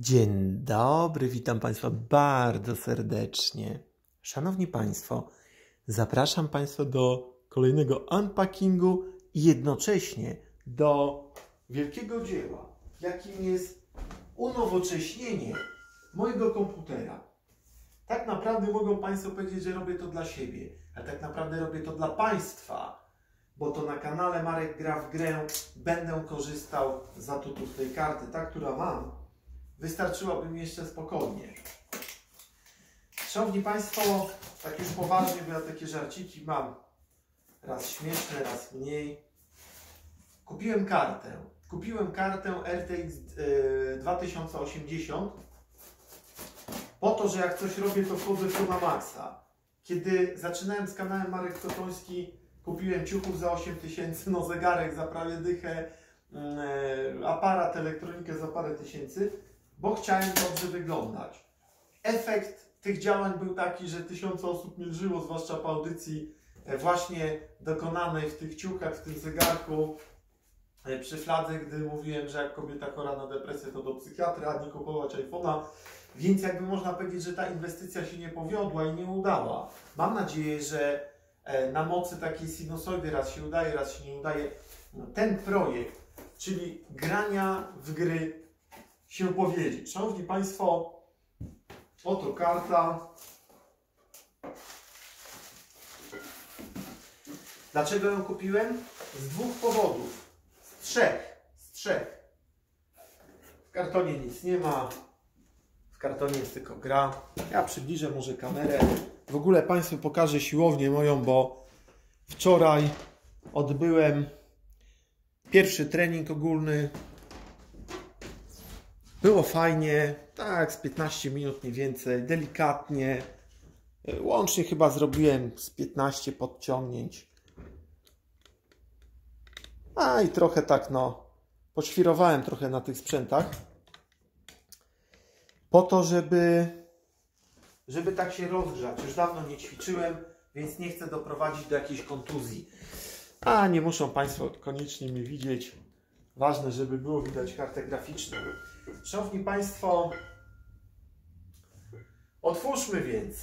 Dzień dobry, witam Państwa bardzo serdecznie. Szanowni Państwo, zapraszam Państwa do kolejnego unpackingu i jednocześnie do wielkiego dzieła, jakim jest unowocześnienie mojego komputera. Tak naprawdę mogą Państwo powiedzieć, że robię to dla siebie, a tak naprawdę robię to dla Państwa, bo to na kanale Marek Gra w Grę będę korzystał z atutów tej karty, ta, która mam, wystarczyłaby mi jeszcze spokojnie. Szanowni Państwo, tak już poważnie, bo ja takie żarciki mam raz śmieszne, raz mniej. Kupiłem kartę. Kupiłem kartę RTX yy, 2080 po to, że jak coś robię, to wchodzę w na maksa. Kiedy zaczynałem z kanałem Marek Kotoński, kupiłem ciuchów za 8000, no zegarek za prawie dychę, yy, aparat, elektronikę za parę tysięcy, bo chciałem dobrze wyglądać. Efekt tych działań był taki, że tysiące osób mnie żyło, zwłaszcza po audycji e, właśnie dokonanej w tych ciuchach, w tym zegarku, e, przy fladze, gdy mówiłem, że jak kobieta chora na depresję, to do psychiatra, a nie kupować iPhone'a. Więc jakby można powiedzieć, że ta inwestycja się nie powiodła i nie udała. Mam nadzieję, że e, na mocy takiej sinusoidy raz się udaje, raz się nie udaje. Ten projekt, czyli grania w gry się powiedzieć. Szanowni Państwo, oto karta. Dlaczego ją kupiłem? Z dwóch powodów. Z trzech. Z trzech. W kartonie nic nie ma. W kartonie jest tylko gra. Ja przybliżę może kamerę. W ogóle Państwu pokażę siłownię moją, bo wczoraj odbyłem pierwszy trening ogólny było fajnie, tak, z 15 minut mniej więcej, delikatnie. Łącznie chyba zrobiłem z 15 podciągnięć. A i trochę tak, no, poświrowałem trochę na tych sprzętach. Po to, żeby, żeby tak się rozgrzać. Już dawno nie ćwiczyłem, więc nie chcę doprowadzić do jakiejś kontuzji. A nie muszą Państwo koniecznie mnie widzieć. Ważne, żeby było widać kartę graficzną. Szanowni Państwo, otwórzmy więc.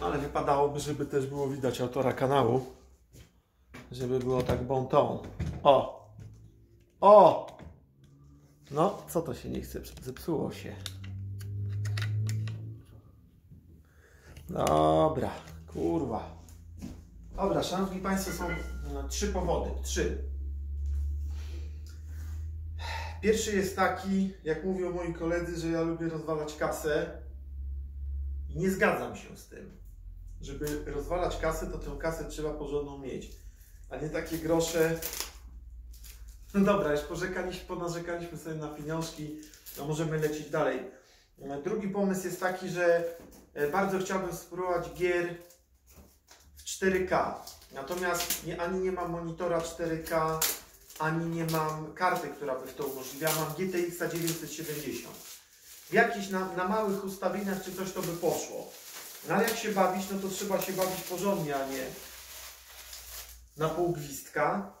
Ale wypadałoby, żeby też było widać autora kanału. Żeby było tak bon ton. O! O! No, co to się nie chce? Zepsuło się. Dobra, kurwa. Dobra, szanowni Państwo, są no, trzy powody. Trzy. Pierwszy jest taki, jak mówią moi koledzy, że ja lubię rozwalać kasę i nie zgadzam się z tym. Żeby rozwalać kasę, to tę kasę trzeba porządną mieć, a nie takie grosze. No dobra, już porzekaliśmy, ponarzekaliśmy sobie na pieniążki, no możemy lecieć dalej. Drugi pomysł jest taki, że e, bardzo chciałbym spróbować gier w 4K. Natomiast ani nie mam monitora 4K, ani nie mam karty, która by w to umożliwiała. Mam GTX 970. W jakichś na, na małych ustawieniach czy coś to by poszło. No ale jak się bawić, no to trzeba się bawić porządnie, a nie na pół gwizdka.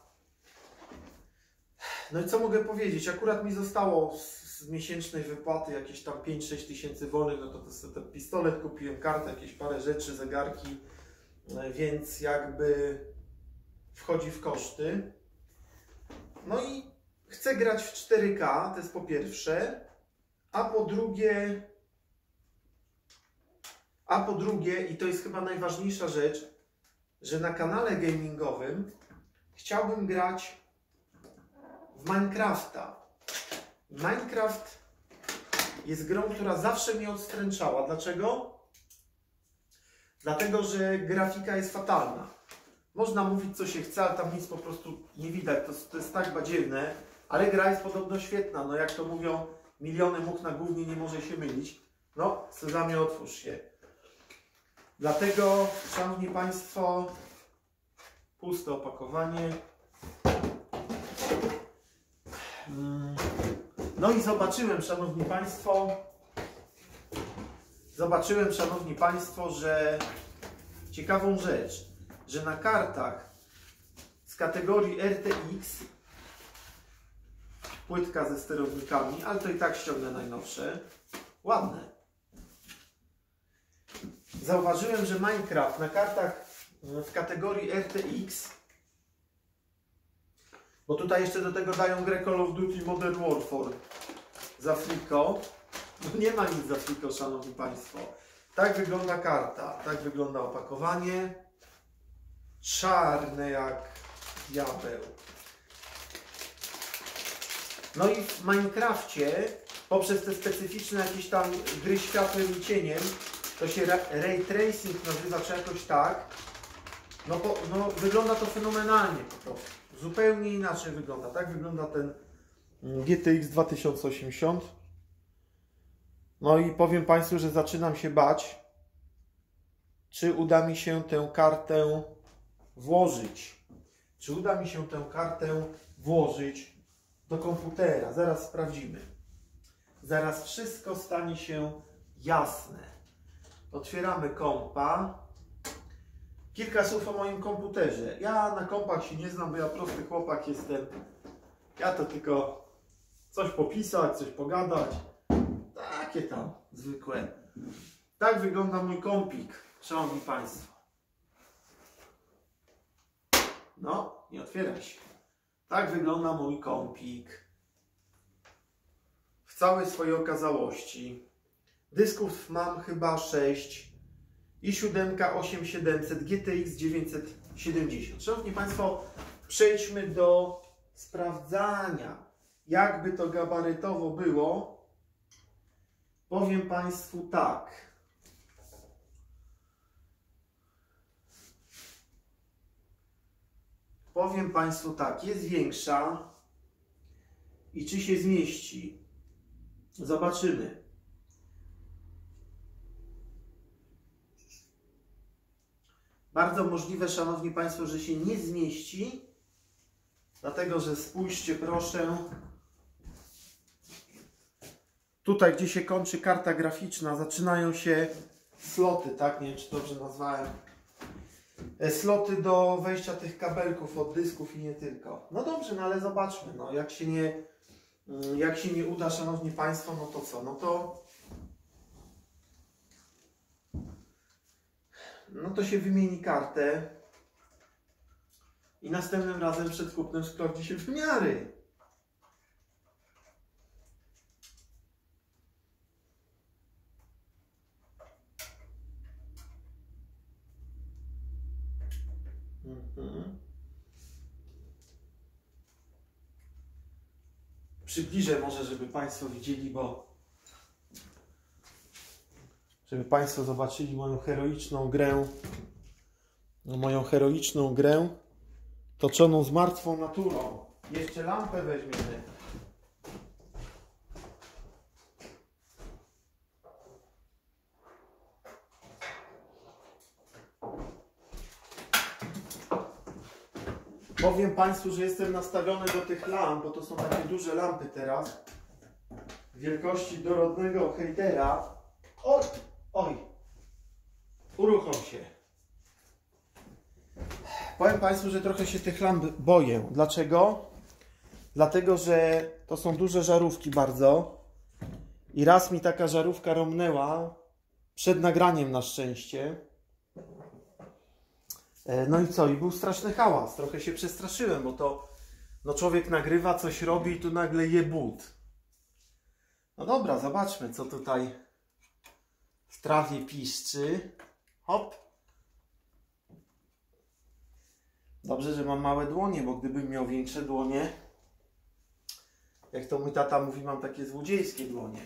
No i co mogę powiedzieć? Akurat mi zostało z, z miesięcznej wypłaty jakieś tam 5-6 tysięcy wolnych, no to, to sobie ten pistolet kupiłem, kartę, jakieś parę rzeczy, zegarki, no więc jakby wchodzi w koszty. No i chcę grać w 4K, to jest po pierwsze, a po drugie, a po drugie, i to jest chyba najważniejsza rzecz, że na kanale gamingowym chciałbym grać w Minecrafta. Minecraft jest grą, która zawsze mnie odstręczała. Dlaczego? Dlatego, że grafika jest fatalna. Można mówić co się chce, ale tam nic po prostu nie widać. To, to jest tak badziewne, ale gra jest podobno świetna. No jak to mówią, miliony much na głównie nie może się mylić. No, Sezamie, otwórz się. Dlatego, Szanowni Państwo, puste opakowanie. Mm. No i zobaczyłem, Szanowni Państwo, zobaczyłem, Szanowni Państwo, że ciekawą rzecz że na kartach z kategorii RTX płytka ze sterownikami, ale to i tak ściągnę najnowsze. Ładne. Zauważyłem, że Minecraft na kartach w kategorii RTX, bo tutaj jeszcze do tego dają grę Call of Duty Modern Warfare za Friko. No nie ma nic za Friko, szanowni państwo. Tak wygląda karta, tak wygląda opakowanie. Czarne jak diabeł. No i w Minecrafcie, poprzez te specyficzne jakieś tam gry światłem i cieniem, to się ra- ray tracing nazywa czy jakoś tak, no, po, no wygląda to fenomenalnie po prostu. Zupełnie inaczej wygląda. Tak wygląda ten GTX 2080. No i powiem Państwu, że zaczynam się bać, czy uda mi się tę kartę włożyć. Czy uda mi się tę kartę włożyć do komputera? Zaraz sprawdzimy. Zaraz wszystko stanie się jasne. Otwieramy kompa. Kilka słów o moim komputerze. Ja na kompach się nie znam, bo ja prosty chłopak jestem. Ja to tylko coś popisać, coś pogadać. Takie tam zwykłe. Tak wygląda mój kompik, szanowni państwo. No, nie otwieraj się. Tak wygląda mój kompik. W całej swojej okazałości. Dysków mam chyba 6 i 7 8700 GTX 970. Szanowni Państwo, przejdźmy do sprawdzania, jakby to gabarytowo było. Powiem Państwu tak. Powiem Państwu tak, jest większa i czy się zmieści? Zobaczymy. Bardzo możliwe, Szanowni Państwo, że się nie zmieści, dlatego że spójrzcie proszę, tutaj gdzie się kończy karta graficzna, zaczynają się sloty, tak? Nie wiem, czy dobrze nazwałem. E, Sloty do wejścia tych kabelków od dysków i nie tylko. No dobrze, no ale zobaczmy, no jak się nie, mm, jak się nie uda, Szanowni Państwo, no to co? No to no to się wymieni kartę i następnym razem przed kupnem sprawdzi się wymiary. Przybliżę może, żeby Państwo widzieli, bo żeby Państwo zobaczyli moją heroiczną grę, moją heroiczną grę toczoną z martwą naturą. Jeszcze lampę weźmiemy. Powiem Państwu, że jestem nastawiony do tych lamp, bo to są takie duże lampy teraz. Wielkości dorodnego hejtera. Oj, oj. Uruchom się. Powiem Państwu, że trochę się tych lamp boję. Dlaczego? Dlatego, że to są duże żarówki bardzo. I raz mi taka żarówka romnęła przed nagraniem na szczęście. E, No i co? I był straszny hałas. Trochę się przestraszyłem, bo to no człowiek nagrywa, coś robi i tu nagle je but. No dobra, zobaczmy, co tutaj w trawie piszczy. Hop. Dobrze, że mam małe dłonie, bo gdybym miał większe dłonie, jak to mój tata mówi, mam takie złodziejskie dłonie.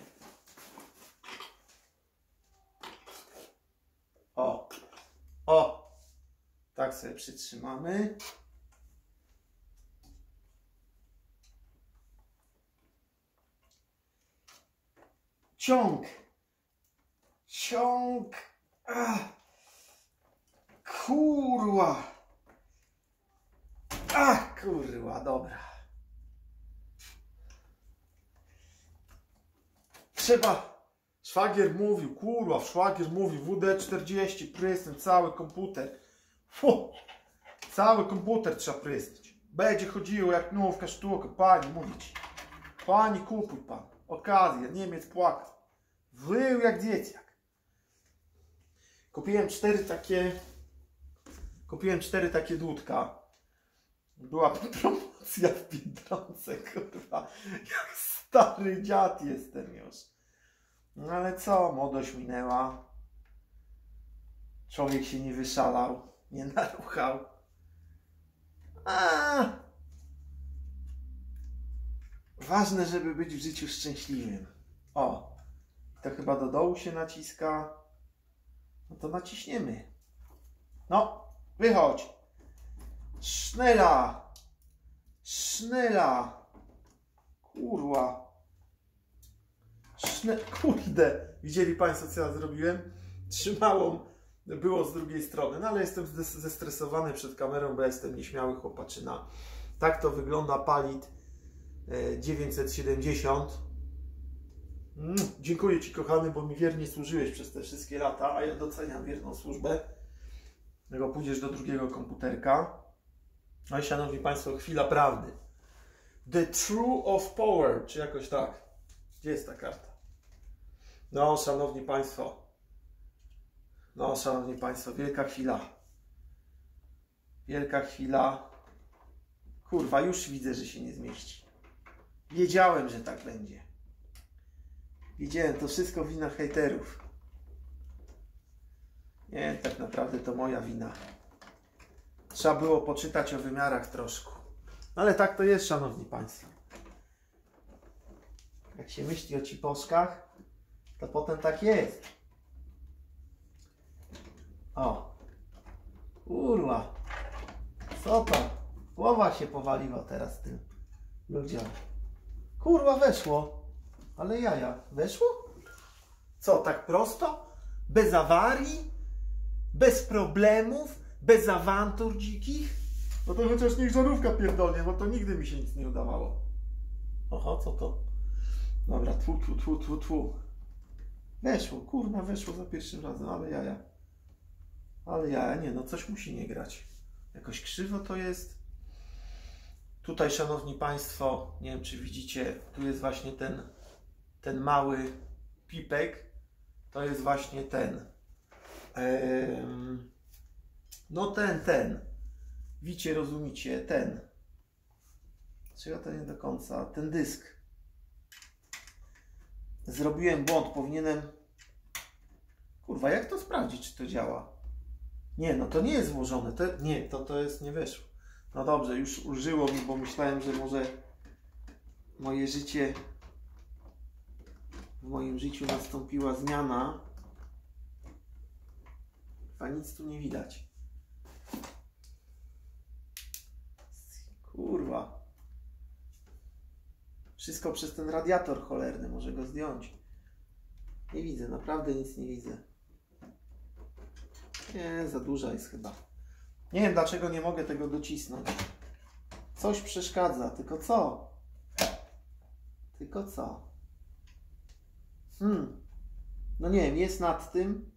O, o, tak sobie przytrzymamy. Ciąg. Ciąg. Ach. Kurwa. Ach, kurwa, dobra. Trzeba. Szwagier mówił, kurwa, szwagier mówił, WD-40, prysnąć cały komputer. Fu, cały komputer trzeba prysnąć. Będzie chodziło jak nówka sztuka, pani, mówię ci. Pani, kupuj pan. Okazję. Niemiec płakał. Wył jak dzieciak. Kupiłem cztery takie. Kupiłem cztery takie dłutka. Była promocja w Biedronce, kurwa. Jak stary dziad jestem już. No ale co, młodość minęła. Człowiek się nie wyszalał, nie naruchał. A! Ważne, żeby być w życiu szczęśliwym. O, to chyba do dołu się naciska. No to naciśniemy. No, wychodź. Sznela. Sznela. Kurwa. Szne... Kurde. Widzieli Państwo, co ja zrobiłem? Trzymałą było z drugiej strony. No ale jestem zestresowany przed kamerą, bo jestem nieśmiały chłopaczyna. Tak to wygląda palit 970. Mm, dziękuję Ci kochany, bo mi wiernie służyłeś przez te wszystkie lata, a ja doceniam wierną służbę. Tego pójdziesz do drugiego komputerka. No i szanowni Państwo, chwila prawdy. The True of Power, czy jakoś tak. Gdzie jest ta karta? No, szanowni Państwo. No, szanowni Państwo, wielka chwila. Wielka chwila. Kurwa, już widzę, że się nie zmieści. Wiedziałem, że tak będzie. Wiedziałem, to wszystko wina hejterów. Nie, tak naprawdę to moja wina. Trzeba było poczytać o wymiarach troszkę. No ale tak to jest, szanowni państwo. Jak się myśli o ciposzkach, to potem tak jest. O. Kurwa. Co to? Głowa się powaliła teraz tym ludziom. Kurwa, weszło. Ale jaja. Weszło? Co, tak prosto? Bez awarii? Bez problemów? Bez awantur dzikich? No to chociaż niech żarówka pierdolnie, bo to nigdy mi się nic nie udawało. Oho, co to? Dobra, tfu, tfu, tfu, tfu, tfu. Weszło, kurna, weszło za pierwszym razem, ale jaja. Ale jaja, nie no, coś musi nie grać. Jakoś krzywo to jest. Tutaj, szanowni Państwo, nie wiem czy widzicie, tu jest właśnie ten, ten mały pipek. To jest właśnie ten. no ten, ten. Wicie, rozumicie, ten. Czego to nie do końca? Ten dysk. Zrobiłem błąd, powinienem... Kurwa, jak to sprawdzić, czy to działa? Nie, no to nie jest włożone. To, nie, to, to jest, nie weszło. No dobrze, już użyło mi, bo myślałem, że może moje życie, w moim życiu nastąpiła zmiana. A nic tu nie widać. Kurwa. Wszystko przez ten radiator cholerny, może go zdjąć. Nie widzę, naprawdę nic nie widzę. Nie, za duża jest chyba. Nie wiem dlaczego nie mogę tego docisnąć. Coś przeszkadza, tylko co? Tylko co? Hmm. No nie wiem, jest nad tym.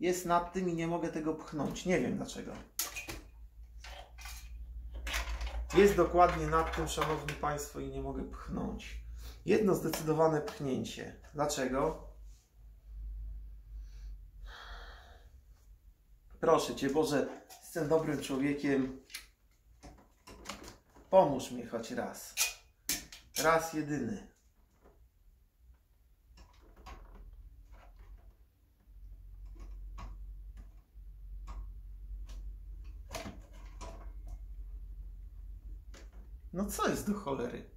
Jest nad tym i nie mogę tego pchnąć. Nie wiem dlaczego. Jest dokładnie nad tym, szanowni państwo, i nie mogę pchnąć. Jedno zdecydowane pchnięcie. Dlaczego? Proszę Cię, Boże, jestem dobrym człowiekiem. Pomóż mi choć raz. Raz jedyny. No co jest do cholery?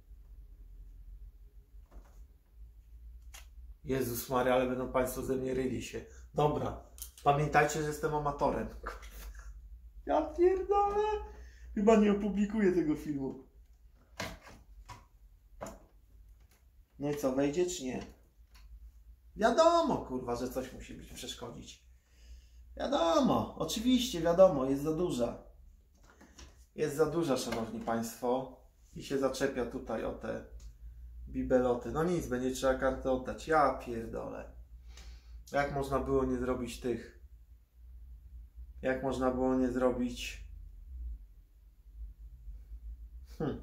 Jezus Maria, ale będą Państwo ze mnie ryli się. Dobra, pamiętajcie, że jestem amatorem. Ja pierdolę. Chyba nie opublikuję tego filmu. Nie co, wejdzie czy nie? Wiadomo, kurwa, że coś musi być przeszkodzić. Wiadomo, oczywiście, wiadomo, jest za duża. Jest za duża, szanowni państwo. I się zaczepia tutaj o te bibeloty. No nic, będzie trzeba kartę oddać. Ja pierdolę. Jak można było nie zrobić tych? Jak można było nie zrobić? Hm.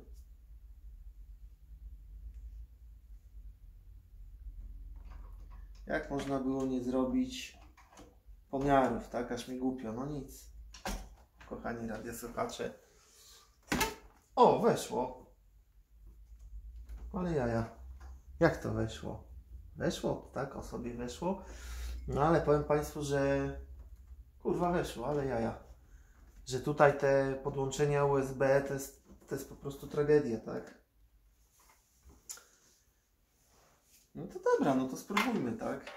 Jak można było nie zrobić pomiarów, tak? Aż mi głupio. No nic. Kochani radiosłuchacze. O, weszło. Ale jaja. Jak to weszło? Weszło, tak? O sobie weszło. No ale powiem Państwu, że kurwa weszło, ale jaja. Że tutaj te podłączenia USB to jest, to jest po prostu tragedia, tak? No to dobra, no to spróbujmy, tak?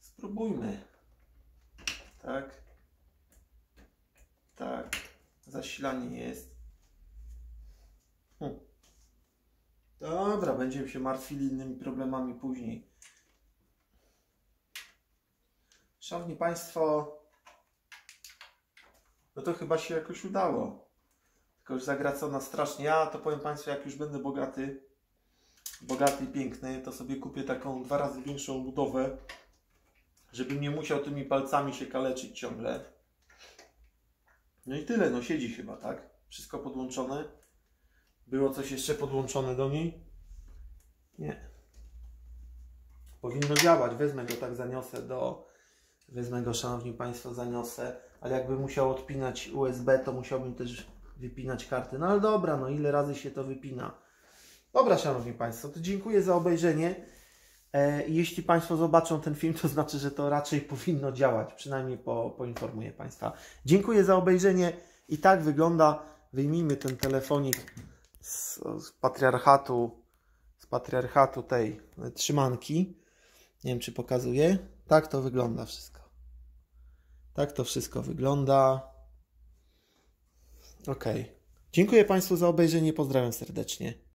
Spróbujmy. Tak. Tak. Zasilanie jest. Hm. Dobra, będziemy się martwili innymi problemami później. Szanowni Państwo, no to chyba się jakoś udało. Tylko już zagracona strasznie. Ja to powiem Państwu, jak już będę bogaty, bogaty i piękny, to sobie kupię taką dwa razy większą budowę, żebym nie musiał tymi palcami się kaleczyć ciągle. No i tyle, no siedzi chyba, tak? Wszystko podłączone. Było coś jeszcze podłączone do niej? Nie. Powinno działać. Wezmę go tak, zaniosę do... Wezmę go, Szanowni Państwo, zaniosę. Ale jakbym musiał odpinać USB, to musiałbym też wypinać karty. No ale dobra, no ile razy się to wypina. Dobra, Szanowni Państwo, to dziękuję za obejrzenie. E, jeśli Państwo zobaczą ten film, to znaczy, że to raczej powinno działać. Przynajmniej po, poinformuję Państwa. Dziękuję za obejrzenie. I tak wygląda. Wyjmijmy ten telefonik z, z patriarchatu, z patriarchatu tej trzymanki. Nie wiem, czy pokazuję. Tak to wygląda wszystko. Tak to wszystko wygląda. Ok. Dziękuję Państwu za obejrzenie. Pozdrawiam serdecznie.